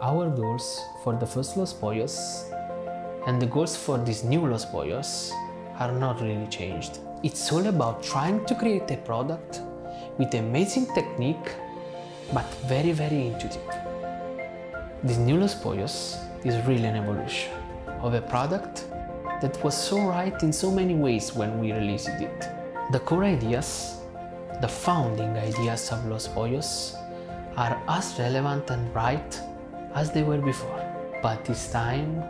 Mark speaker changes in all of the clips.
Speaker 1: our goals for the first Los Pollos and the goals for this new Los Pollos are not really changed. It's all about trying to create a product with amazing technique but very very intuitive. This new Los Pollos is really an evolution of a product that was so right in so many ways when we released it. The core ideas, the founding ideas of Los Pollos are as relevant and right as they were before. But this time,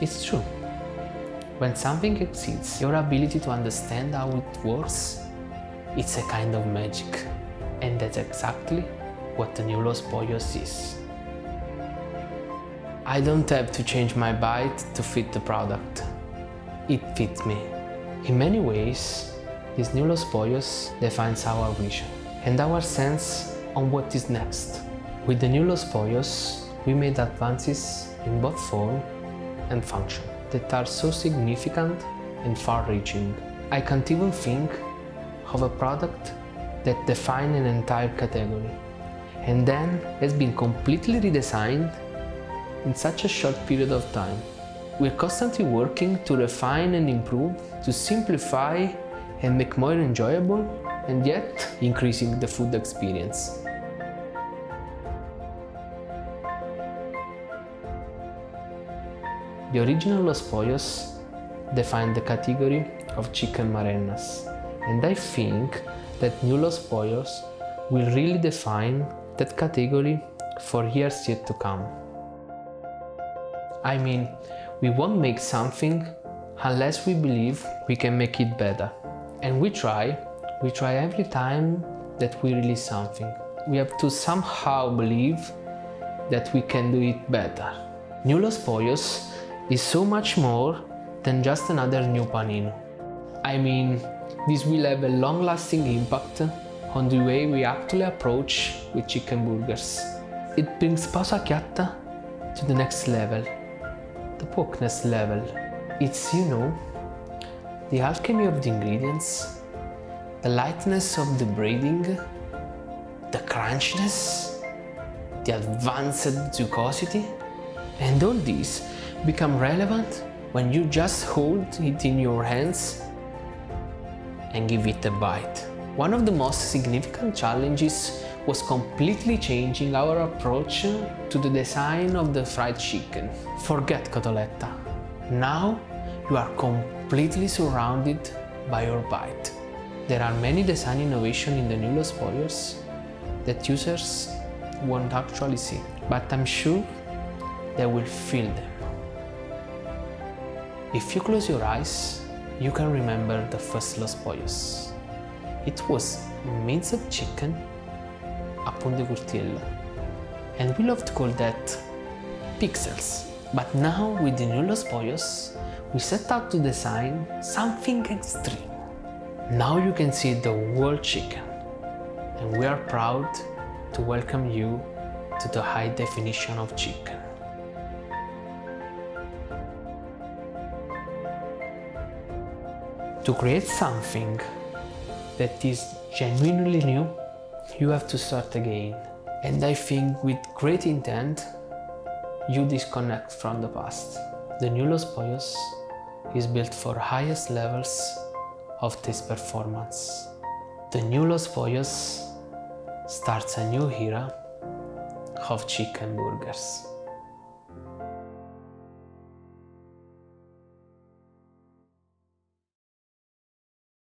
Speaker 1: it's true. When something exceeds your ability to understand how it works, it's a kind of magic. And that's exactly what the Pollos is. I don't have to change my bite to fit the product. It fits me. In many ways, this Pollos defines our vision and our sense on what is next. With the new Los Pollos, we made advances in both form and function that are so significant and far-reaching. I can't even think of a product that defines an entire category and then has been completely redesigned in such a short period of time. We're constantly working to refine and improve, to simplify and make more enjoyable and yet increasing the food experience. The original Los Pollos defined the category of chicken marenas, and I think that new Los Pollos will really define that category for years yet to come. I mean, we won't make something unless we believe we can make it better. And we try, we try every time that we release something. We have to somehow believe that we can do it better. New Los Pollos is so much more than just another new panino. I mean, this will have a long-lasting impact on the way we actually approach with chicken burgers. It brings Pausa Chiatta to the next level, the wokeness level. It's, you know, the alchemy of the ingredients, the lightness of the breathing, the crunchiness, the advanced zucosity, and all these become relevant when you just hold it in your hands and give it a bite. One of the most significant challenges was completely changing our approach to the design of the fried chicken. Forget cotoletta. Now you are completely surrounded by your bite. There are many design innovations in the new Los Pollos that users won't actually see, but I'm sure they will feel them. If you close your eyes, you can remember the first Los Pollos. It was minced chicken upon the curtiella. And we love to call that pixels. But now with the new Los Pollos, we set out to design something extreme. Now you can see the world chicken. And we are proud to welcome you to the high definition of chicken. To create something that is genuinely new, you have to start again. And I think with great intent, you disconnect from the past. The new Los Pollos is built for highest levels of this performance. The new Los Pollos starts a new era of chicken burgers.